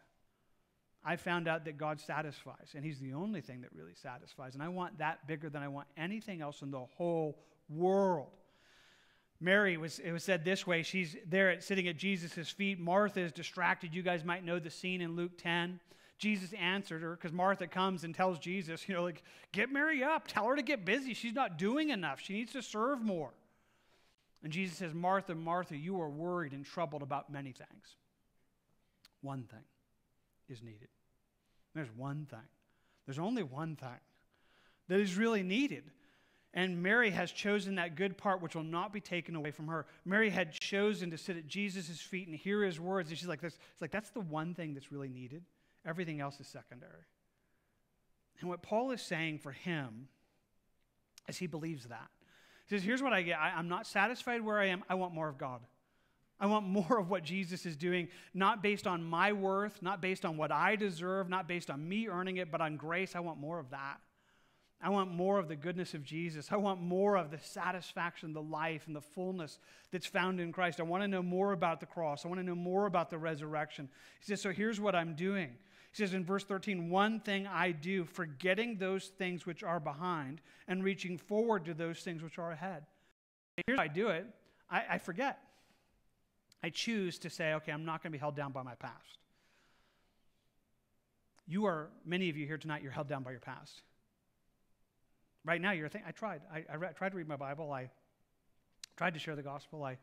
I found out that God satisfies, and He's the only thing that really satisfies. And I want that bigger than I want anything else in the whole world. Mary was, it was said this way. She's there at, sitting at Jesus' feet. Martha is distracted. You guys might know the scene in Luke 10. Jesus answered her because Martha comes and tells Jesus, you know, like, get Mary up. Tell her to get busy. She's not doing enough. She needs to serve more. And Jesus says, Martha, Martha, you are worried and troubled about many things. One thing is needed. There's one thing. There's only one thing that is really needed. And Mary has chosen that good part which will not be taken away from her. Mary had chosen to sit at Jesus' feet and hear his words. And she's like, this, it's like, that's the one thing that's really needed. Everything else is secondary. And what Paul is saying for him is he believes that. He says, Here's what I get I, I'm not satisfied where I am. I want more of God. I want more of what Jesus is doing, not based on my worth, not based on what I deserve, not based on me earning it, but on grace. I want more of that. I want more of the goodness of Jesus. I want more of the satisfaction, the life, and the fullness that's found in Christ. I want to know more about the cross. I want to know more about the resurrection. He says, So here's what I'm doing. He says in verse 13, One thing I do, forgetting those things which are behind and reaching forward to those things which are ahead. Here's how I do it I, I forget. I choose to say, okay, I'm not going to be held down by my past. You are, many of you here tonight, you're held down by your past. Right now, you're thinking, I tried. I, I tried to read my Bible. I tried to share the gospel. I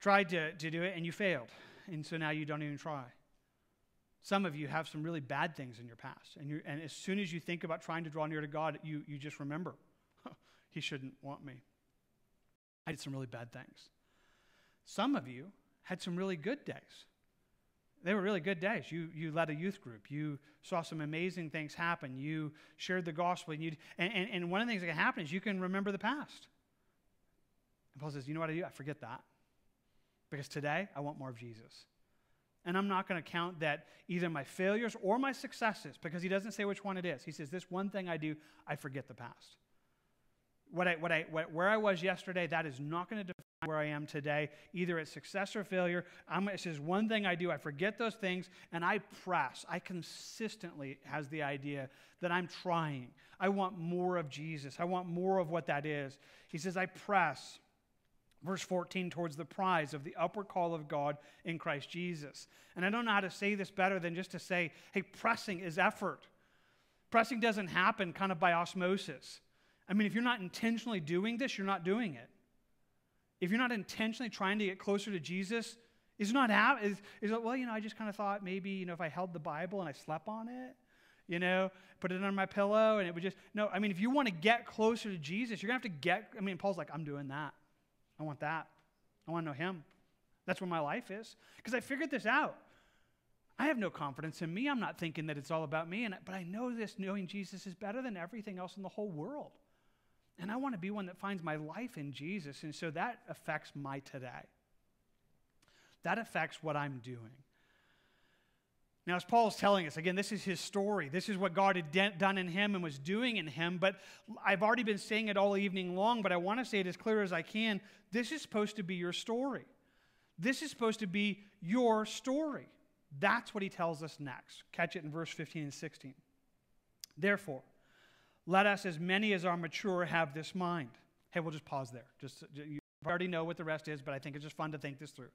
tried to, to do it, and you failed. And so now you don't even try. Some of you have some really bad things in your past. And, and as soon as you think about trying to draw near to God, you, you just remember, He shouldn't want me. I did some really bad things. Some of you had some really good days. They were really good days. You, you led a youth group. You saw some amazing things happen. You shared the gospel. And, you, and, and, and one of the things that can happen is you can remember the past. And Paul says, You know what I do? I forget that. Because today, I want more of Jesus. And I'm not going to count that either my failures or my successes because he doesn't say which one it is. He says, This one thing I do, I forget the past. What I, what I, what, where I was yesterday, that is not going to define where I am today. Either it's success or failure. I'm, it says, One thing I do, I forget those things and I press. I consistently has the idea that I'm trying. I want more of Jesus. I want more of what that is. He says, I press verse 14 towards the prize of the upward call of God in Christ Jesus. And I don't know how to say this better than just to say, hey, pressing is effort. Pressing doesn't happen kind of by osmosis. I mean, if you're not intentionally doing this, you're not doing it. If you're not intentionally trying to get closer to Jesus, is not happen. Is, is it, well, you know, I just kind of thought maybe, you know, if I held the Bible and I slept on it, you know, put it under my pillow and it would just, no, I mean, if you want to get closer to Jesus, you're going to have to get, I mean, Paul's like, I'm doing that. I want that. I want to know Him. That's where my life is. Because I figured this out. I have no confidence in me. I'm not thinking that it's all about me. And, but I know this knowing Jesus is better than everything else in the whole world. And I want to be one that finds my life in Jesus. And so that affects my today. That affects what I'm doing. Now, as Paul is telling us, again, this is his story. This is what God had done in him and was doing in him. But I've already been saying it all evening long, but I want to say it as clear as I can. This is supposed to be your story. This is supposed to be your story. That's what he tells us next. Catch it in verse 15 and 16. Therefore, let us, as many as are mature, have this mind. Hey, we'll just pause there. Just you already know what the rest is, but I think it's just fun to think this through.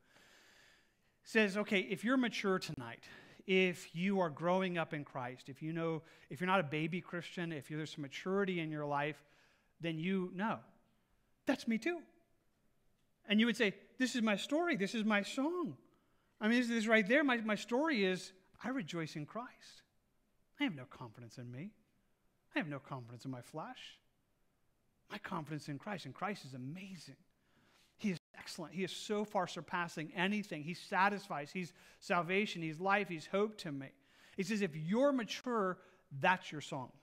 Says, okay, if you're mature tonight, if you are growing up in Christ, if you know, if you're not a baby Christian, if there's some maturity in your life, then you know that's me too. And you would say, This is my story, this is my song. I mean, this is right there. My, my story is I rejoice in Christ. I have no confidence in me, I have no confidence in my flesh. My confidence in Christ, and Christ is amazing excellent. He is so far surpassing anything. He satisfies. He's salvation. He's life. He's hope to me. He says, if you're mature, that's your song.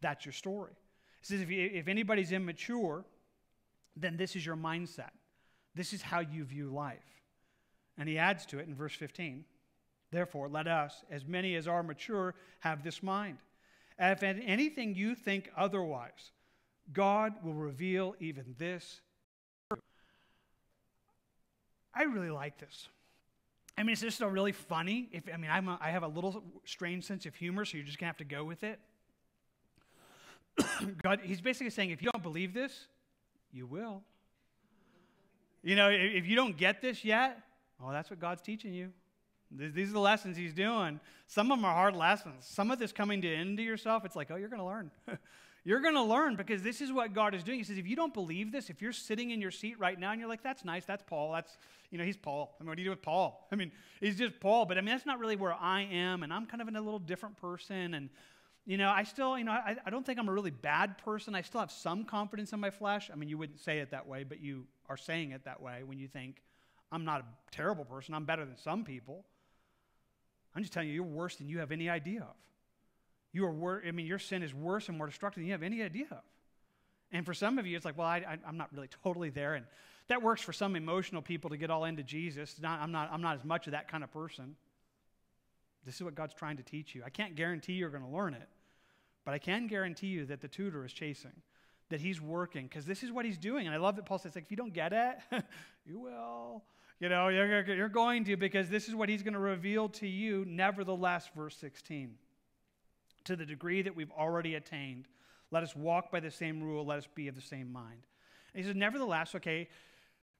That's your story. He says, if, you, if anybody's immature, then this is your mindset. This is how you view life. And he adds to it in verse 15 Therefore, let us, as many as are mature, have this mind. If anything you think otherwise, God will reveal even this. I really like this. I mean, it's just a really funny. If I mean, I'm a, I have a little strange sense of humor, so you're just gonna have to go with it. God, he's basically saying, if you don't believe this, you will. You know, if you don't get this yet, oh, that's what God's teaching you. These are the lessons he's doing. Some of them are hard lessons. Some of this coming to into yourself, it's like, oh, you're going to learn. you're going to learn because this is what God is doing. He says, if you don't believe this, if you're sitting in your seat right now and you're like, that's nice, that's Paul, that's, you know, he's Paul. I mean, what do you do with Paul? I mean, he's just Paul, but I mean, that's not really where I am, and I'm kind of in a little different person, and, you know, I still, you know, I, I don't think I'm a really bad person. I still have some confidence in my flesh. I mean, you wouldn't say it that way, but you are saying it that way when you think, I'm not a terrible person, I'm better than some people. I'm just telling you, you're worse than you have any idea of. You are wor- I mean, your sin is worse and more destructive than you have any idea of. And for some of you, it's like, well, I, am not really totally there. And that works for some emotional people to get all into Jesus. Not, I'm, not, I'm not as much of that kind of person. This is what God's trying to teach you. I can't guarantee you're going to learn it, but I can guarantee you that the tutor is chasing, that he's working, because this is what he's doing. And I love that Paul says, like, if you don't get it, you will. You know, you're, you're going to because this is what he's going to reveal to you. Nevertheless, verse 16. To the degree that we've already attained, let us walk by the same rule, let us be of the same mind. And he says, Nevertheless, okay,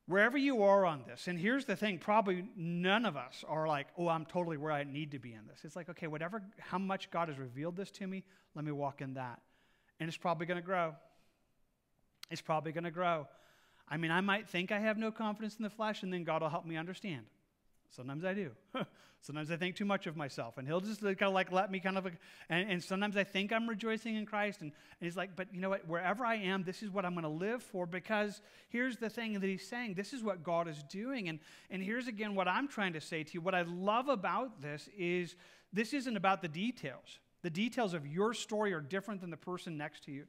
wherever you are on this, and here's the thing probably none of us are like, oh, I'm totally where I need to be in this. It's like, okay, whatever, how much God has revealed this to me, let me walk in that. And it's probably going to grow. It's probably going to grow. I mean, I might think I have no confidence in the flesh, and then God will help me understand. Sometimes I do. sometimes I think too much of myself, and He'll just kind of like let me kind of, and, and sometimes I think I'm rejoicing in Christ, and, and He's like, but you know what? Wherever I am, this is what I'm going to live for because here's the thing that He's saying this is what God is doing. And, and here's again what I'm trying to say to you. What I love about this is this isn't about the details. The details of your story are different than the person next to you.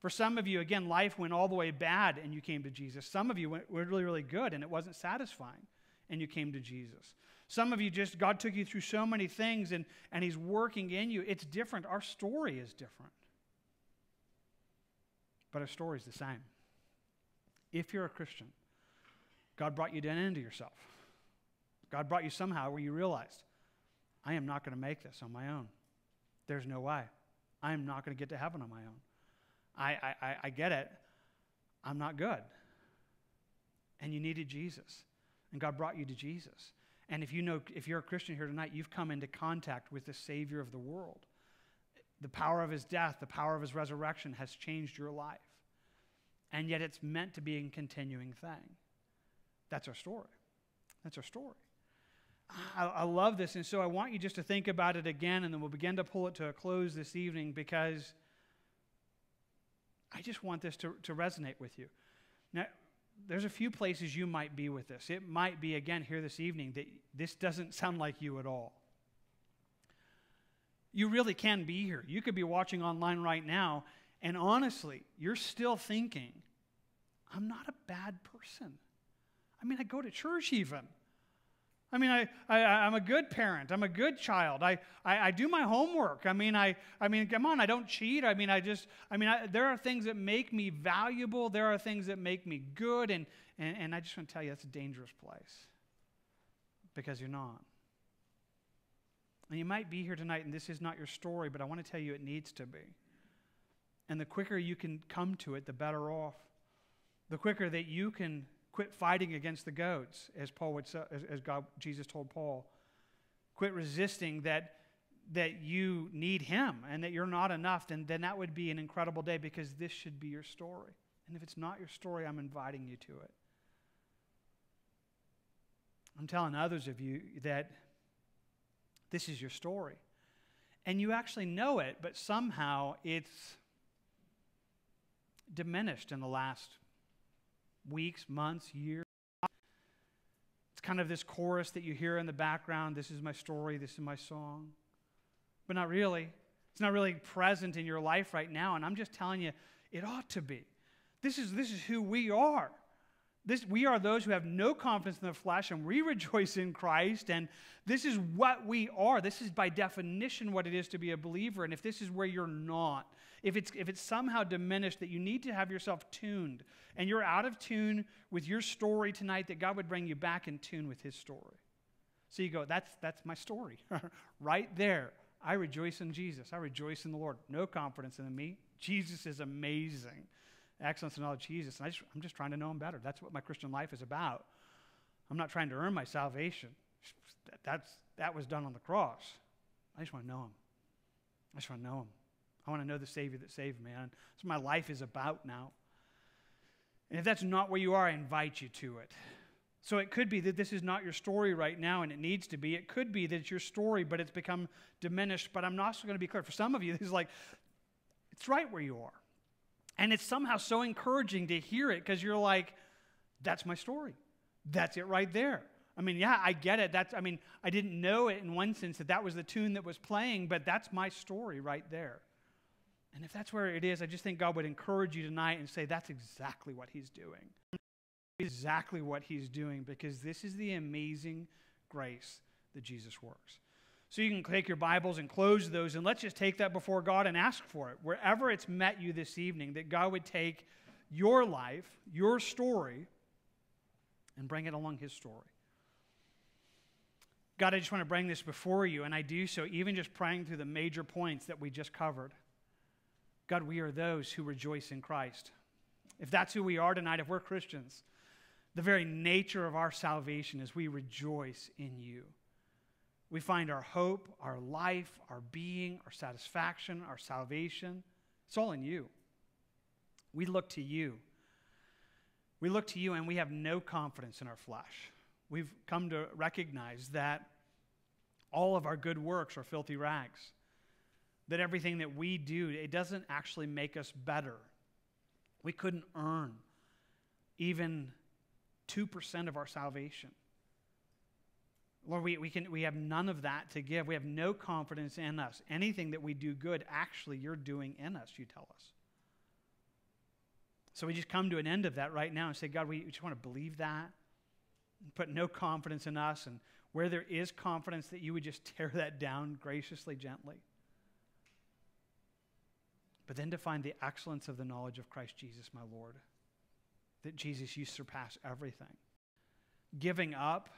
For some of you, again, life went all the way bad and you came to Jesus. Some of you went really, really good and it wasn't satisfying and you came to Jesus. Some of you just, God took you through so many things and, and He's working in you. It's different. Our story is different. But our story is the same. If you're a Christian, God brought you down into yourself. God brought you somehow where you realized, I am not going to make this on my own. There's no way. I am not going to get to heaven on my own. I, I, I get it. I'm not good. And you needed Jesus. And God brought you to Jesus. And if you know, if you're a Christian here tonight, you've come into contact with the Savior of the world. The power of his death, the power of his resurrection has changed your life. And yet it's meant to be a continuing thing. That's our story. That's our story. I, I, love this. And so I want you just to think about it again, and then we'll begin to pull it to a close this evening because I just want this to, to resonate with you. Now, there's a few places you might be with this. It might be, again, here this evening, that this doesn't sound like you at all. You really can be here. You could be watching online right now, and honestly, you're still thinking, I'm not a bad person. I mean, I go to church even. I mean, I, I, am a good parent. I'm a good child. I, I, I, do my homework. I mean, I, I mean, come on, I don't cheat. I mean, I just, I mean, I, there are things that make me valuable. There are things that make me good. And, and, and I just want to tell you, that's a dangerous place because you're not. And you might be here tonight and this is not your story, but I want to tell you it needs to be. And the quicker you can come to it, the better off. The quicker that you can Quit fighting against the goads, as Paul would say, as God, Jesus told Paul. Quit resisting that, that you need him and that you're not enough, then, then that would be an incredible day because this should be your story. And if it's not your story, I'm inviting you to it. I'm telling others of you that this is your story. And you actually know it, but somehow it's diminished in the last weeks, months, years. It's kind of this chorus that you hear in the background this is my story, this is my song. But not really. It's not really present in your life right now. And I'm just telling you, it ought to be. This is, this is who we are. This, we are those who have no confidence in the flesh, and we rejoice in Christ. And this is what we are. This is by definition what it is to be a believer. And if this is where you're not, if it's, if it's somehow diminished, that you need to have yourself tuned, and you're out of tune with your story tonight, that God would bring you back in tune with His story. So you go, that's, that's my story. right there. I rejoice in Jesus. I rejoice in the Lord. No confidence in me. Jesus is amazing. Excellence in knowledge of Jesus. And I just, I'm just trying to know him better. That's what my Christian life is about. I'm not trying to earn my salvation. That's, that was done on the cross. I just want to know him. I just want to know him. I want to know the Savior that saved me. And that's what my life is about now. And if that's not where you are, I invite you to it. So it could be that this is not your story right now and it needs to be. It could be that it's your story, but it's become diminished. But I'm also going to be clear. For some of you, this is like, it's right where you are. And it's somehow so encouraging to hear it because you're like, that's my story. That's it right there. I mean, yeah, I get it. That's, I mean, I didn't know it in one sense that that was the tune that was playing, but that's my story right there. And if that's where it is, I just think God would encourage you tonight and say, that's exactly what He's doing exactly what he's doing because this is the amazing grace that Jesus works. So you can take your Bibles and close those, and let's just take that before God and ask for it. Wherever it's met you this evening, that God would take your life, your story, and bring it along his story. God, I just want to bring this before you, and I do so even just praying through the major points that we just covered. God, we are those who rejoice in Christ. If that's who we are tonight, if we're Christians, the very nature of our salvation is we rejoice in you. We find our hope, our life, our being, our satisfaction, our salvation. It's all in you. We look to you. We look to you and we have no confidence in our flesh. We've come to recognize that all of our good works are filthy rags. That everything that we do, it doesn't actually make us better. We couldn't earn even 2% of our salvation. Lord, we, we, can, we have none of that to give. We have no confidence in us. Anything that we do good, actually, you're doing in us, you tell us. So we just come to an end of that right now and say, God, we just want to believe that, put no confidence in us, and where there is confidence, that you would just tear that down graciously, gently. But then to find the excellence of the knowledge of Christ Jesus, my Lord that Jesus, you surpass everything. Giving up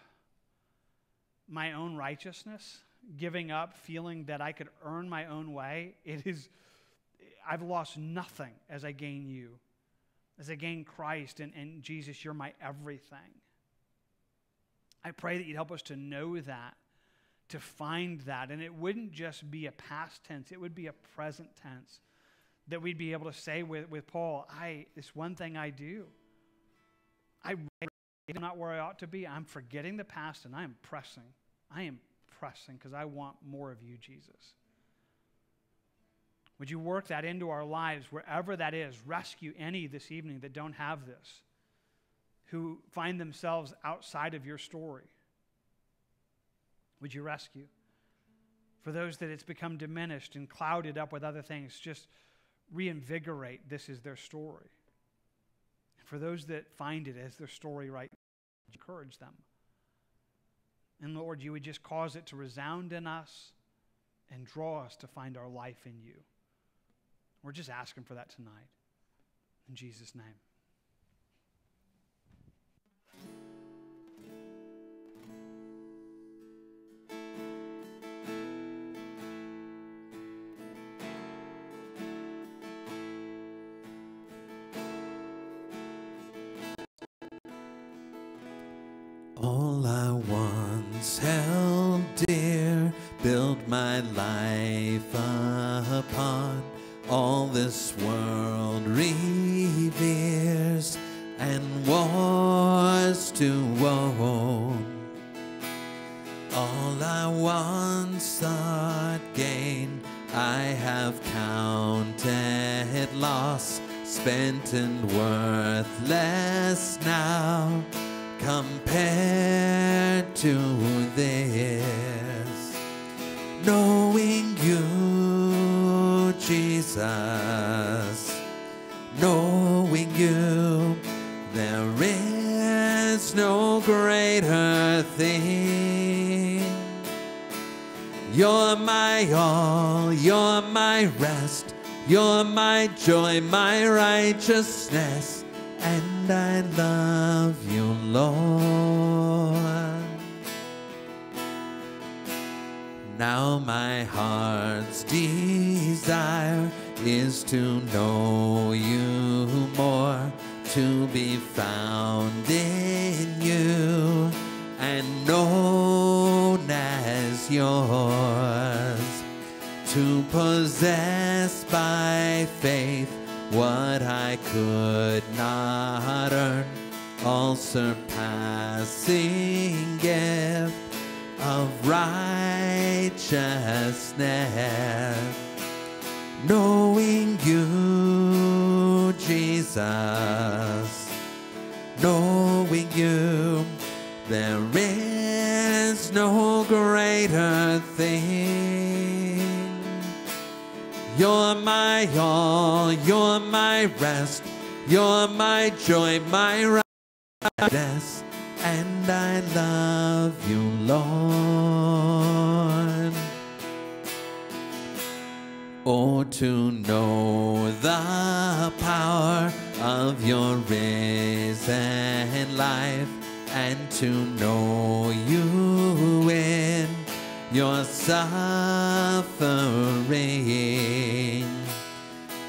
my own righteousness, giving up feeling that I could earn my own way, it is, I've lost nothing as I gain you. As I gain Christ and, and Jesus, you're my everything. I pray that you'd help us to know that, to find that. And it wouldn't just be a past tense, it would be a present tense. That we'd be able to say with, with Paul, I, this one thing I do. I am not where I ought to be. I'm forgetting the past and I am pressing. I am pressing because I want more of you, Jesus. Would you work that into our lives wherever that is? Rescue any this evening that don't have this, who find themselves outside of your story. Would you rescue? For those that it's become diminished and clouded up with other things, just reinvigorate this is their story for those that find it as their story right encourage them. And Lord, you would just cause it to resound in us and draw us to find our life in you. We're just asking for that tonight. In Jesus' name. Knowing you, there is no greater thing. You're my all, you're my rest, you're my joy, my righteousness, and I love you, Lord. Oh, to know the power of your risen life and to know you in your suffering.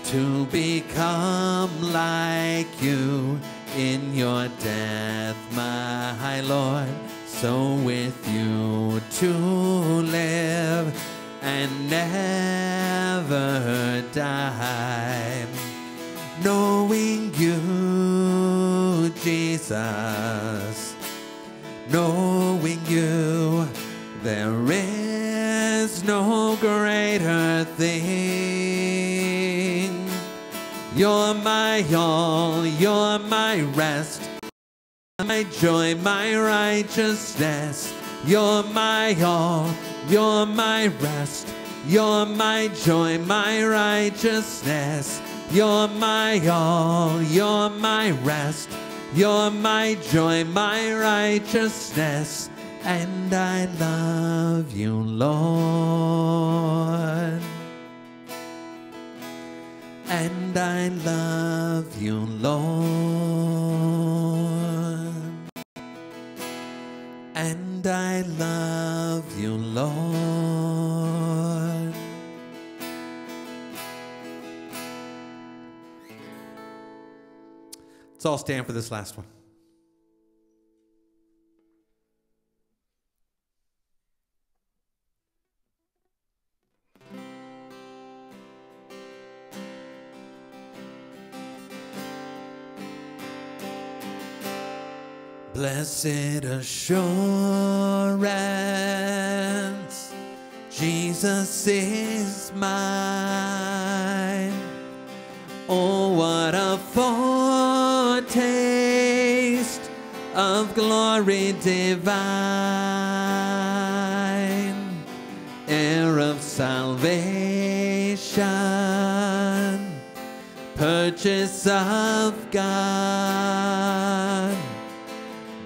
To become like you in your death, my Lord. So with you to live and never die. Knowing you, Jesus, knowing you, there is no greater thing. You're my all, you're my rest, my joy, my righteousness. You're my all, you're my rest, you're my joy, my righteousness. You're my all, you're my rest, you're my joy, my righteousness, and I love you, Lord. And I love you, Lord. And I love you, Lord. Let's all stand for this last one. Blessed assurance, Jesus is mine. Divine, heir of salvation, purchase of God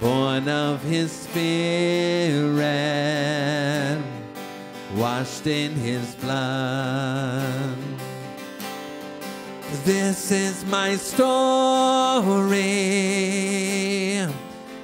born of his spirit, washed in his blood. This is my story.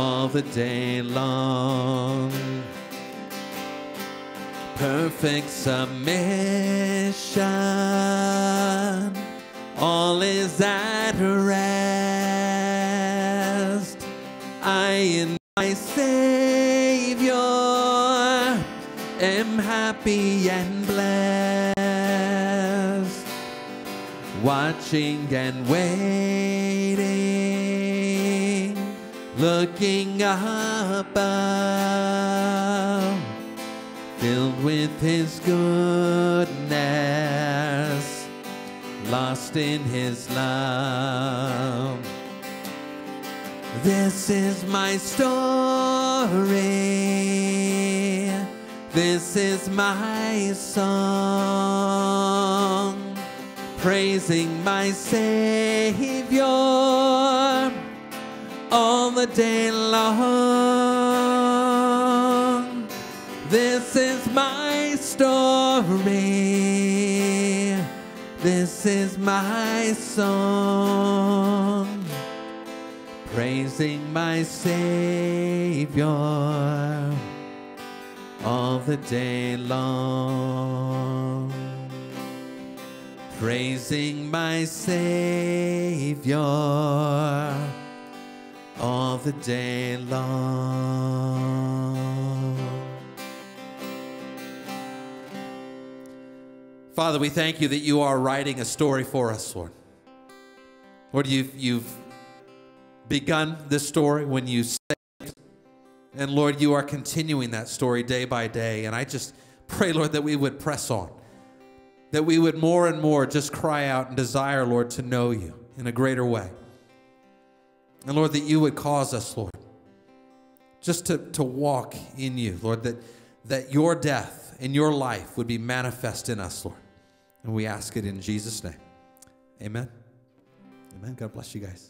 all the day long. Perfect submission. All is at rest. I in my Savior am happy and blessed, watching and waiting, looking above, filled with His goodness, lost in His love. This is my story. This is my song, praising my Savior the day long. This is my story. This is my song, praising my Savior all the day long. Praising my Savior all the day long. Father, we thank you that you are writing a story for us, Lord. Lord, you've, you've begun this story when you saved, and Lord, you are continuing that story day by day. And I just pray, Lord, that we would press on, that we would more and more just cry out and desire, Lord, to know you in a greater way. And Lord, that you would cause us, Lord, just to, to walk in you, Lord, that, that your death and your life would be manifest in us, Lord. And we ask it in Jesus' name. Amen. Amen. God bless you guys.